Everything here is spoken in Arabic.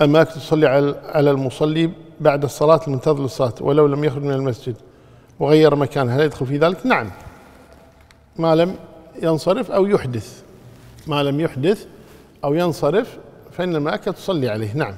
الملائكة تصلي على المصلي بعد الصلاة المنتظر للصلاة ولو لم يخرج من المسجد وغير مكانه هل يدخل في ذلك؟ نعم. ما لم ينصرف أو يحدث. ما لم يحدث أو ينصرف فإن الملائكة تصلي عليه. نعم.